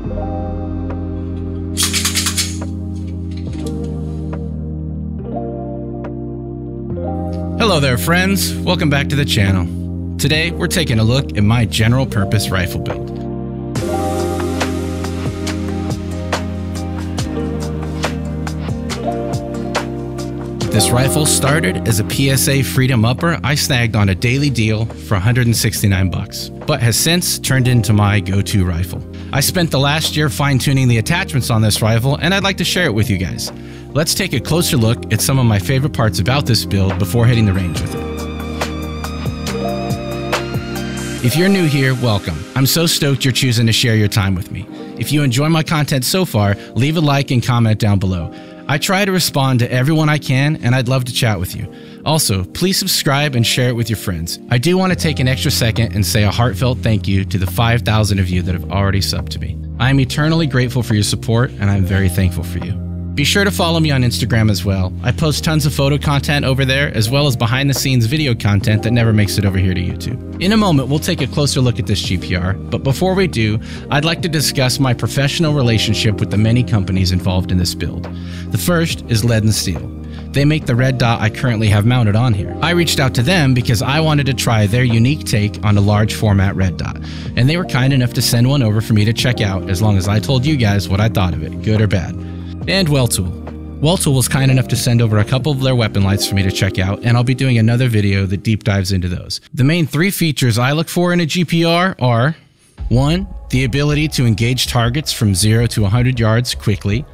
Hello there, friends. Welcome back to the channel. Today, we're taking a look at my general purpose rifle build. This rifle started as a PSA Freedom Upper I snagged on a daily deal for 169 bucks, but has since turned into my go-to rifle. I spent the last year fine-tuning the attachments on this rifle and I'd like to share it with you guys. Let's take a closer look at some of my favorite parts about this build before hitting the range with it. If you're new here, welcome. I'm so stoked you're choosing to share your time with me. If you enjoy my content so far, leave a like and comment down below. I try to respond to everyone I can, and I'd love to chat with you. Also, please subscribe and share it with your friends. I do want to take an extra second and say a heartfelt thank you to the 5,000 of you that have already subbed to me. I am eternally grateful for your support, and I'm very thankful for you. Be sure to follow me on Instagram as well. I post tons of photo content over there, as well as behind the scenes video content that never makes it over here to YouTube. In a moment, we'll take a closer look at this GPR, but before we do, I'd like to discuss my professional relationship with the many companies involved in this build. The first is Lead and Steel. They make the red dot I currently have mounted on here. I reached out to them because I wanted to try their unique take on a large format red dot, and they were kind enough to send one over for me to check out as long as I told you guys what I thought of it, good or bad and Weltool. Weltool was kind enough to send over a couple of their weapon lights for me to check out, and I'll be doing another video that deep dives into those. The main three features I look for in a GPR are 1. The ability to engage targets from 0 to 100 yards quickly.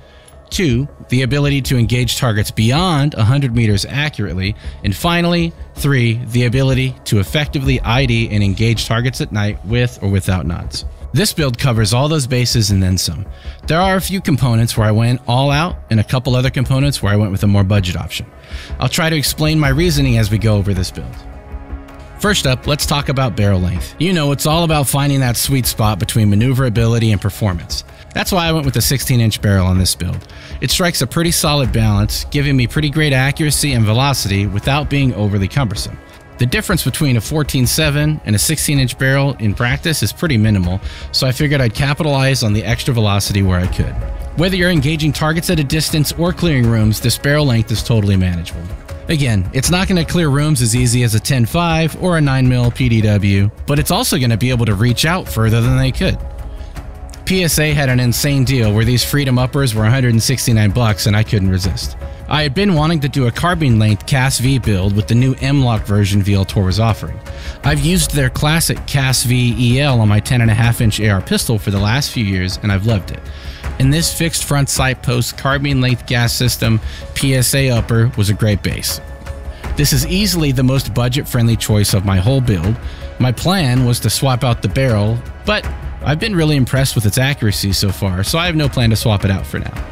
2. The ability to engage targets beyond 100 meters accurately. And finally, 3. The ability to effectively ID and engage targets at night with or without nods. This build covers all those bases and then some. There are a few components where I went all out and a couple other components where I went with a more budget option. I'll try to explain my reasoning as we go over this build. First up, let's talk about barrel length. You know, it's all about finding that sweet spot between maneuverability and performance. That's why I went with a 16 inch barrel on this build. It strikes a pretty solid balance, giving me pretty great accuracy and velocity without being overly cumbersome. The difference between a 14.7 and a 16 inch barrel in practice is pretty minimal, so I figured I'd capitalize on the extra velocity where I could. Whether you're engaging targets at a distance or clearing rooms, this barrel length is totally manageable. Again, it's not going to clear rooms as easy as a 10.5 or a 9mm PDW, but it's also going to be able to reach out further than they could. PSA had an insane deal where these Freedom uppers were 169 bucks and I couldn't resist. I had been wanting to do a carbine length CAS V build with the new M-LOK version VLTOR was offering. I've used their classic CAS V EL on my 10.5 inch AR pistol for the last few years and I've loved it. And this fixed front sight post carbine length gas system PSA upper was a great base. This is easily the most budget friendly choice of my whole build. My plan was to swap out the barrel, but I've been really impressed with its accuracy so far, so I have no plan to swap it out for now.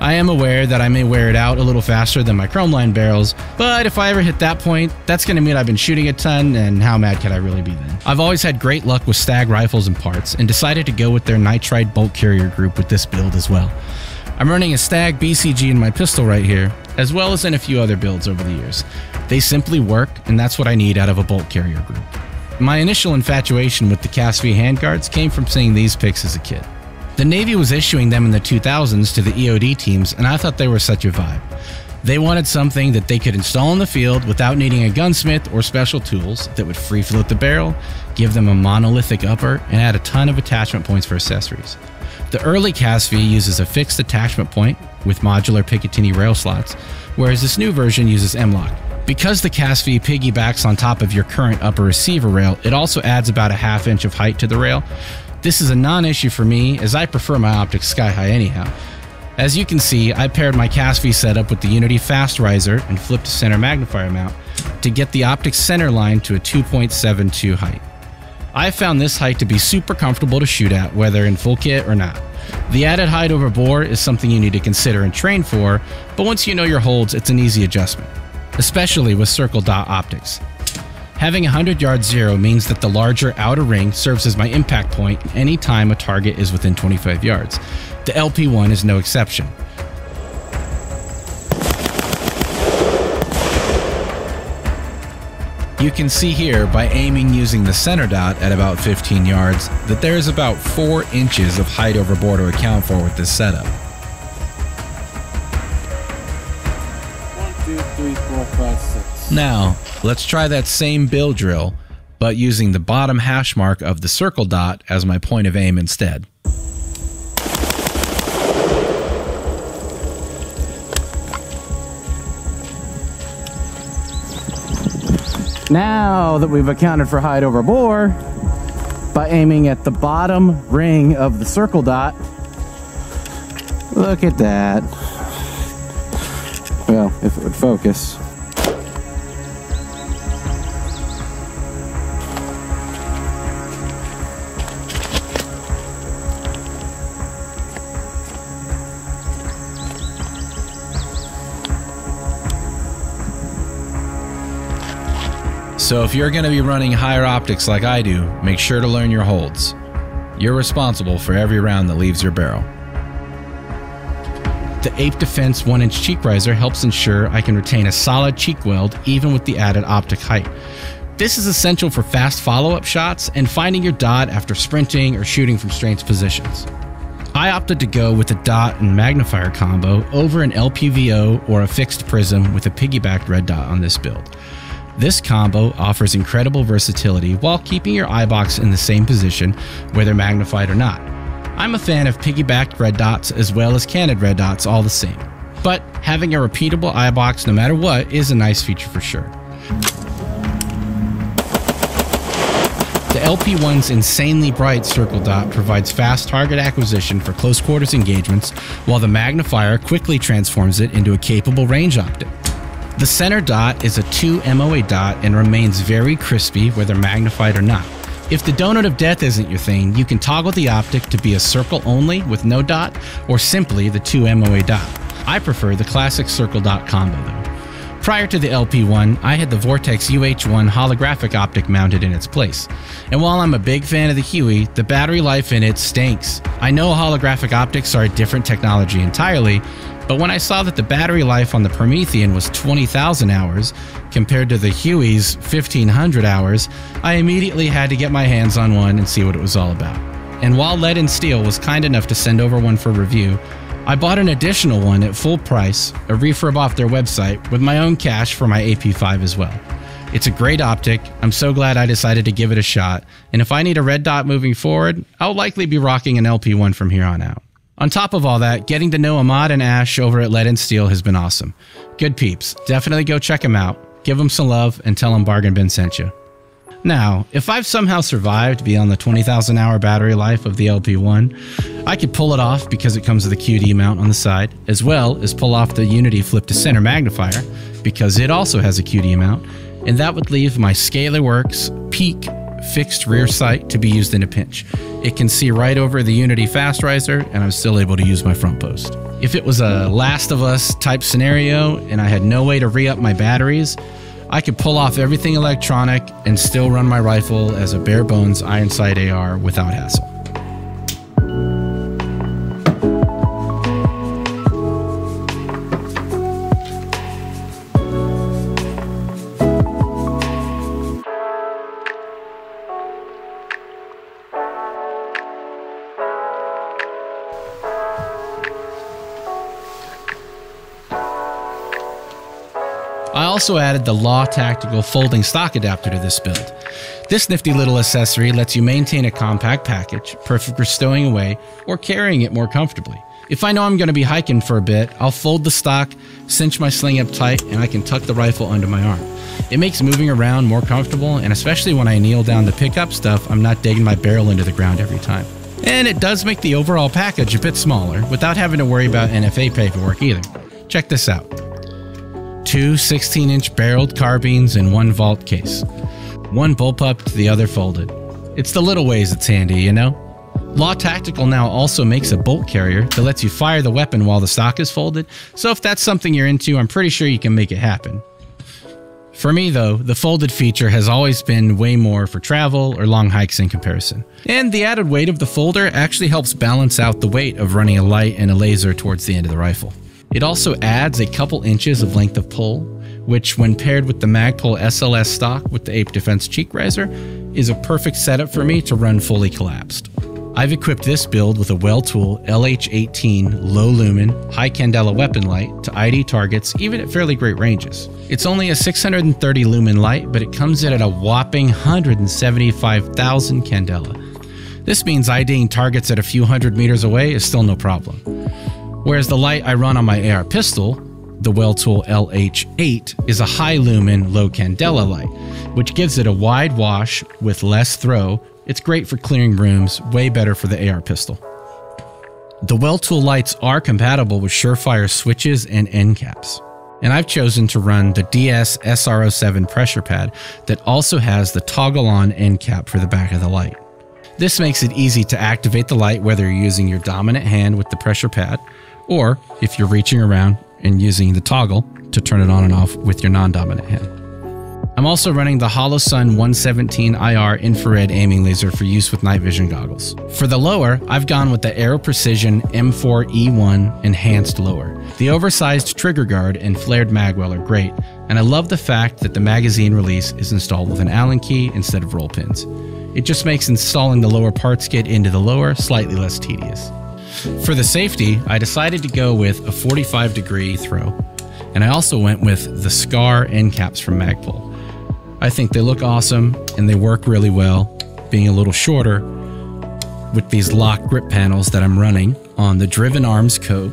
I am aware that I may wear it out a little faster than my chrome line barrels, but if I ever hit that point, that's going to mean I've been shooting a ton, and how mad can I really be then? I've always had great luck with Stag rifles and parts, and decided to go with their nitride bolt carrier group with this build as well. I'm running a Stag BCG in my pistol right here, as well as in a few other builds over the years. They simply work, and that's what I need out of a bolt carrier group. My initial infatuation with the CAS V handguards came from seeing these pics as a kid. The Navy was issuing them in the 2000s to the EOD teams, and I thought they were such a vibe. They wanted something that they could install in the field without needing a gunsmith or special tools that would free float the barrel, give them a monolithic upper, and add a ton of attachment points for accessories. The early CAS V uses a fixed attachment point with modular Picatinny rail slots, whereas this new version uses M-LOK. Because the CAS V piggybacks on top of your current upper receiver rail, it also adds about a half inch of height to the rail, this is a non-issue for me as I prefer my optics sky high anyhow. As you can see, I paired my CAS V setup with the Unity Fast Riser and flipped center magnifier mount to get the optics center line to a 2.72 height. I found this height to be super comfortable to shoot at whether in full kit or not. The added height over bore is something you need to consider and train for, but once you know your holds, it's an easy adjustment, especially with circle dot optics. Having 100 yard zero means that the larger outer ring serves as my impact point any time a target is within 25 yards. The LP1 is no exception. You can see here by aiming using the center dot at about 15 yards that there is about 4 inches of height over bore to account for with this setup. One, two, three, four, five, six. Now, Let's try that same bill drill, but using the bottom hash mark of the circle dot as my point of aim instead. Now that we've accounted for height over bore, by aiming at the bottom ring of the circle dot, look at that. Well, if it would focus. So if you're going to be running higher optics like I do, make sure to learn your holds. You're responsible for every round that leaves your barrel. The Ape Defense 1 inch cheek riser helps ensure I can retain a solid cheek weld even with the added optic height. This is essential for fast follow up shots and finding your dot after sprinting or shooting from strange positions. I opted to go with a dot and magnifier combo over an LPVO or a fixed prism with a piggybacked red dot on this build. This combo offers incredible versatility while keeping your eye box in the same position, whether magnified or not. I'm a fan of piggybacked red dots as well as canted red dots all the same, but having a repeatable eye box no matter what is a nice feature for sure. The LP1's insanely bright circle dot provides fast target acquisition for close quarters engagements, while the magnifier quickly transforms it into a capable range optic. The center dot is a 2 MOA dot and remains very crispy whether magnified or not. If the donut of death isn't your thing, you can toggle the optic to be a circle only with no dot or simply the 2 MOA dot. I prefer the classic circle dot combo though. Prior to the LP1, I had the Vortex UH1 holographic optic mounted in its place. And while I'm a big fan of the Huey, the battery life in it stinks. I know holographic optics are a different technology entirely, but when I saw that the battery life on the Promethean was 20,000 hours compared to the Huey's 1500 hours, I immediately had to get my hands on one and see what it was all about. And while Lead and Steel was kind enough to send over one for review, I bought an additional one at full price, a refurb off their website, with my own cash for my AP5 as well. It's a great optic. I'm so glad I decided to give it a shot. And if I need a red dot moving forward, I'll likely be rocking an LP1 from here on out. On top of all that, getting to know Ahmad and Ash over at Lead and Steel has been awesome. Good peeps. Definitely go check them out. Give them some love and tell them Bargain Bin sent you. Now, if I've somehow survived beyond the 20,000 hour battery life of the LP1, I could pull it off because it comes with a QD mount on the side, as well as pull off the Unity flip to center magnifier because it also has a QD mount, and that would leave my Scalar Works Peak fixed rear sight to be used in a pinch. It can see right over the Unity Fast Riser, and I'm still able to use my front post. If it was a Last of Us type scenario and I had no way to re up my batteries, I could pull off everything electronic and still run my rifle as a bare bones iron sight AR without hassle. I also added the Law Tactical folding stock adapter to this build. This nifty little accessory lets you maintain a compact package, perfect for stowing away or carrying it more comfortably. If I know I'm going to be hiking for a bit, I'll fold the stock, cinch my sling up tight, and I can tuck the rifle under my arm. It makes moving around more comfortable, and especially when I kneel down to pick up stuff, I'm not digging my barrel into the ground every time. And it does make the overall package a bit smaller without having to worry about NFA paperwork either. Check this out two 16 inch barreled carbines in one vault case. One bullpup the other folded. It's the little ways it's handy, you know? Law Tactical now also makes a bolt carrier that lets you fire the weapon while the stock is folded, so if that's something you're into, I'm pretty sure you can make it happen. For me, though, the folded feature has always been way more for travel or long hikes in comparison. And the added weight of the folder actually helps balance out the weight of running a light and a laser towards the end of the rifle. It also adds a couple inches of length of pull, which, when paired with the Magpul SLS stock with the Ape Defense cheek riser, is a perfect setup for me to run fully collapsed. I've equipped this build with a Weltool LH18 low lumen, high candela weapon light to ID targets even at fairly great ranges. It's only a 630 lumen light, but it comes in at a whopping 175,000 candela. This means IDing targets at a few hundred meters away is still no problem. Whereas the light I run on my AR pistol, the Weltool LH8, is a high lumen, low candela light, which gives it a wide wash with less throw it's great for clearing rooms, way better for the AR pistol. The Weltool lights are compatible with Surefire switches and end caps. And I've chosen to run the DS SR07 pressure pad that also has the toggle on end cap for the back of the light. This makes it easy to activate the light whether you're using your dominant hand with the pressure pad, or if you're reaching around and using the toggle to turn it on and off with your non dominant hand. I'm also running the Holosun 117 IR infrared aiming laser for use with night vision goggles. For the lower, I've gone with the Aero Precision M4E1 enhanced lower. The oversized trigger guard and flared magwell are great, and I love the fact that the magazine release is installed with an Allen key instead of roll pins. It just makes installing the lower parts kit into the lower slightly less tedious. For the safety, I decided to go with a 45 degree throw, and I also went with the SCAR end caps from Magpul. I think they look awesome and they work really well, being a little shorter with these LOK grip panels that I'm running on the Driven Arms Co.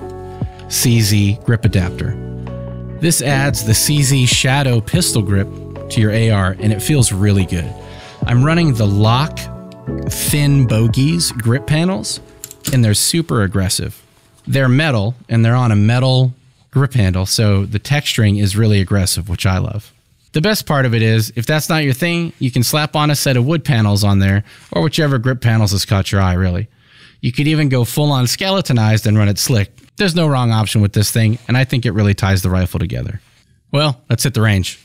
CZ grip adapter. This adds the CZ Shadow pistol grip to your AR and it feels really good. I'm running the LOK Thin Bogies grip panels and they're super aggressive. They're metal and they're on a metal grip handle, so the texturing is really aggressive, which I love. The best part of it is, if that's not your thing, you can slap on a set of wood panels on there, or whichever grip panels has caught your eye, really. You could even go full on skeletonized and run it slick. There's no wrong option with this thing, and I think it really ties the rifle together. Well, let's hit the range.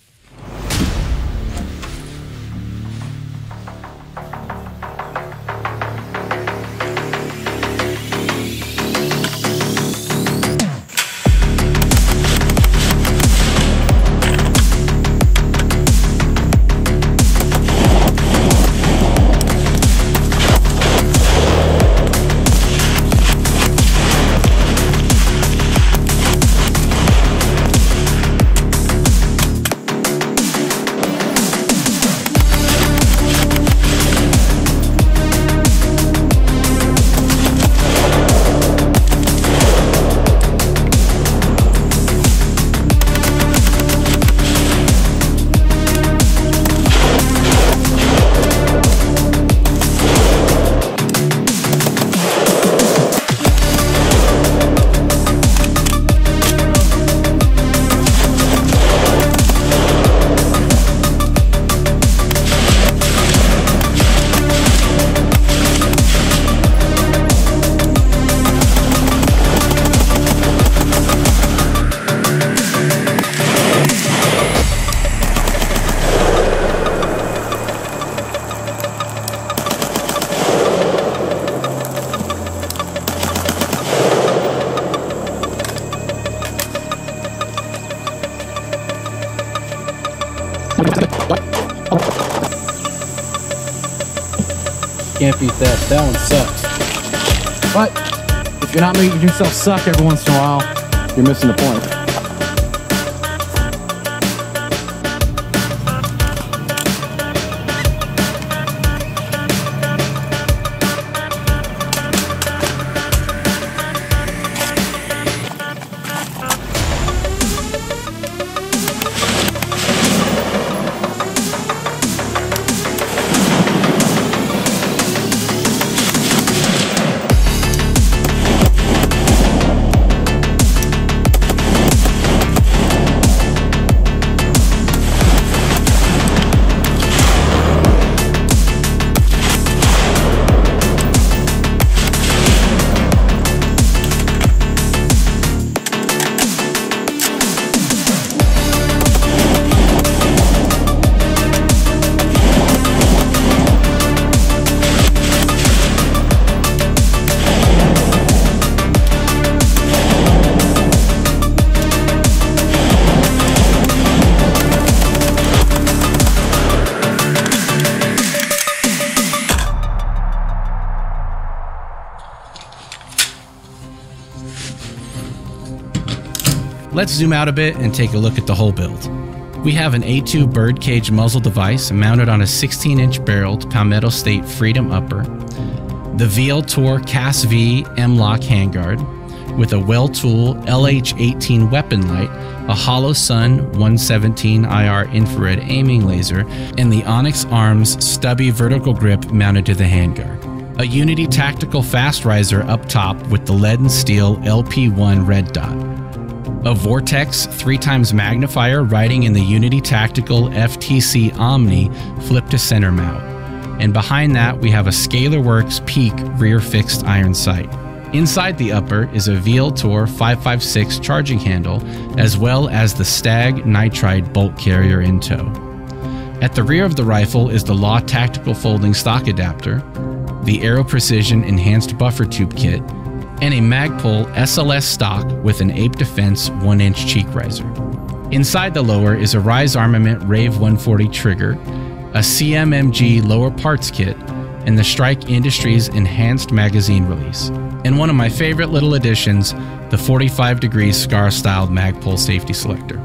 That one sucks. But if you're not making yourself suck every once in a while, you're missing the point. Let's zoom out a bit and take a look at the whole build. We have an A2 birdcage muzzle device mounted on a 16 inch barreled Palmetto State Freedom upper, the VLTOR Cas V M-LOK handguard, with a Weltool LH 18 weapon light, a Holosun 117 IR infrared aiming laser, and the Onyx Arms stubby vertical grip mounted to the handguard. A Unity Tactical Fast Riser up top with the lead and steel LP1 red dot. A Vortex 3 times magnifier riding in the Unity Tactical FTC Omni flip to center mount. And behind that, we have a Scalarworks Peak rear fixed iron sight. Inside the upper is a VLTOR 556 charging handle, as well as the Stag Nitride bolt carrier in tow. At the rear of the rifle is the Law Tactical Folding Stock Adapter, the Aero Precision Enhanced Buffer Tube Kit, and a Magpul SLS stock with an Ape Defense 1 inch cheek riser. Inside the lower is a Rise Armament Rave 140 trigger, a CMMG lower parts kit, and the Strike Industries Enhanced Magazine release and one of my favorite little additions, the 45 degree scar styled Magpul safety selector.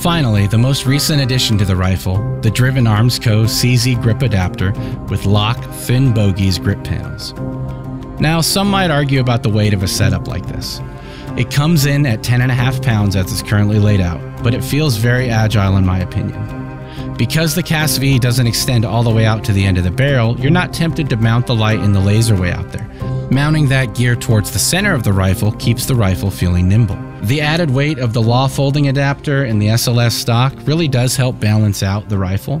Finally, the most recent addition to the rifle, the Driven Arms Co. CZ grip adapter with LOK thin bogies grip panels. Now, some might argue about the weight of a setup like this. It comes in at 10.5 pounds as it's currently laid out, but it feels very agile in my opinion. Because the CAS V doesn't extend all the way out to the end of the barrel, you're not tempted to mount the light in the laser way out there. Mounting that gear towards the center of the rifle keeps the rifle feeling nimble. The added weight of the law folding adapter and the SLS stock really does help balance out the rifle.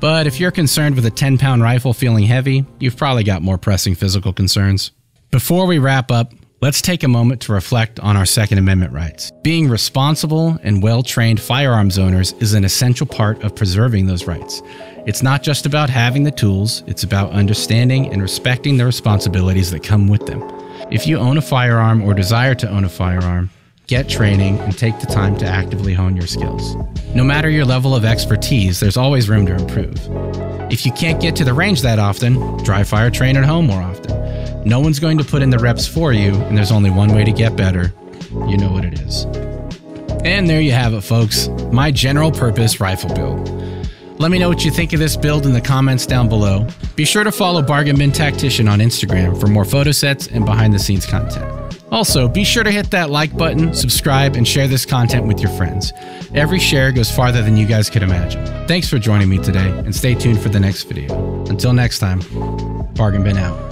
But if you're concerned with a 10 pound rifle feeling heavy, you've probably got more pressing physical concerns. Before we wrap up, let's take a moment to reflect on our Second Amendment rights. Being responsible and well trained firearms owners is an essential part of preserving those rights. It's not just about having the tools, it's about understanding and respecting the responsibilities that come with them. If you own a firearm or desire to own a firearm, get training and take the time to actively hone your skills. No matter your level of expertise, there's always room to improve. If you can't get to the range that often, dry fire train at home more often. No one's going to put in the reps for you, and there's only one way to get better. You know what it is. And there you have it, folks. My general purpose rifle build. Let me know what you think of this build in the comments down below. Be sure to follow Bargain Bin Tactician on Instagram for more photo sets and behind the scenes content. Also, be sure to hit that like button, subscribe, and share this content with your friends. Every share goes farther than you guys could imagine. Thanks for joining me today, and stay tuned for the next video. Until next time, Bargain Bin out.